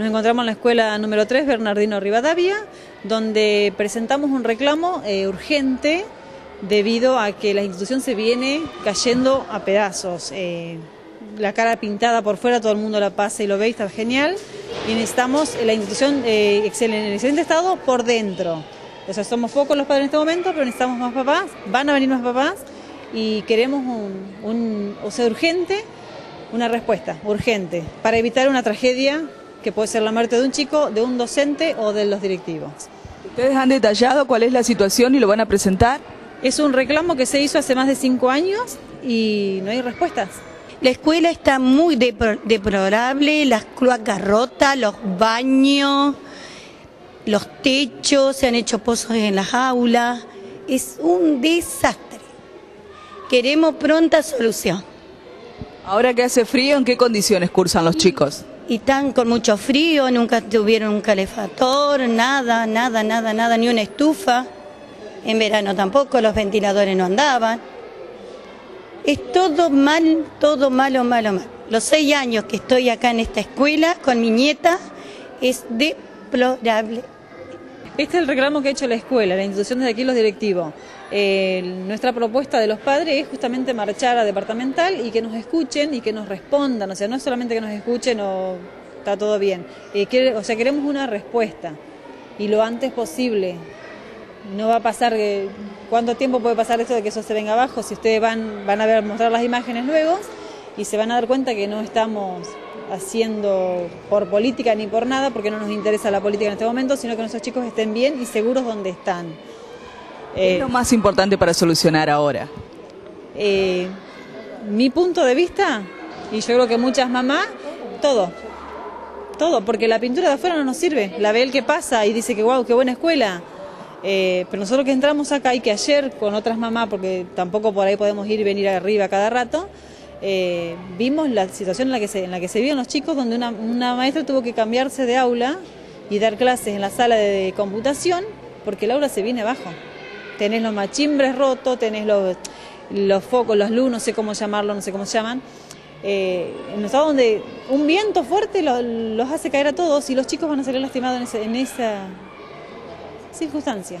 Nos encontramos en la escuela número 3, Bernardino Rivadavia, donde presentamos un reclamo eh, urgente debido a que la institución se viene cayendo a pedazos. Eh, la cara pintada por fuera, todo el mundo la pasa y lo ve y está genial. Y necesitamos la institución eh, en excelente estado por dentro. O sea, somos pocos los padres en este momento, pero necesitamos más papás, van a venir más papás y queremos un, o sea, urgente, una respuesta urgente para evitar una tragedia que puede ser la muerte de un chico, de un docente o de los directivos. ¿Ustedes han detallado cuál es la situación y lo van a presentar? Es un reclamo que se hizo hace más de cinco años y no hay respuestas. La escuela está muy deplorable, las cloacas rotas, los baños, los techos, se han hecho pozos en las aulas. Es un desastre. Queremos pronta solución. Ahora que hace frío, ¿en qué condiciones cursan los chicos? Y están con mucho frío, nunca tuvieron un calefactor, nada, nada, nada, nada, ni una estufa. En verano tampoco, los ventiladores no andaban. Es todo mal, todo malo, malo, malo. Los seis años que estoy acá en esta escuela con mi nieta es deplorable. Este es el reclamo que ha hecho la escuela, la institución de aquí, los directivos. Eh, nuestra propuesta de los padres es justamente marchar a departamental y que nos escuchen y que nos respondan. O sea, no es solamente que nos escuchen o está todo bien. Eh, o sea, queremos una respuesta y lo antes posible. No va a pasar, que, ¿cuánto tiempo puede pasar esto de que eso se venga abajo? Si ustedes van, van a ver, mostrar las imágenes luego y se van a dar cuenta que no estamos haciendo por política ni por nada, porque no nos interesa la política en este momento, sino que nuestros chicos estén bien y seguros donde están. ¿Qué es lo más importante para solucionar ahora? Eh, mi punto de vista, y yo creo que muchas mamás, todo, todo, porque la pintura de afuera no nos sirve, la ve el que pasa y dice que wow, qué buena escuela, eh, pero nosotros que entramos acá y que ayer con otras mamás, porque tampoco por ahí podemos ir y venir arriba cada rato, eh, vimos la situación en la que se, en la que se viven los chicos, donde una, maestra tuvo que cambiarse de aula y dar clases en la sala de computación, porque el aula se viene abajo. Tenés los machimbres rotos, tenés los, los focos, los luz, no sé cómo llamarlo, no sé cómo se llaman. Eh, en un estado donde un viento fuerte los, hace caer a todos y los chicos van a salir lastimados en esa circunstancia.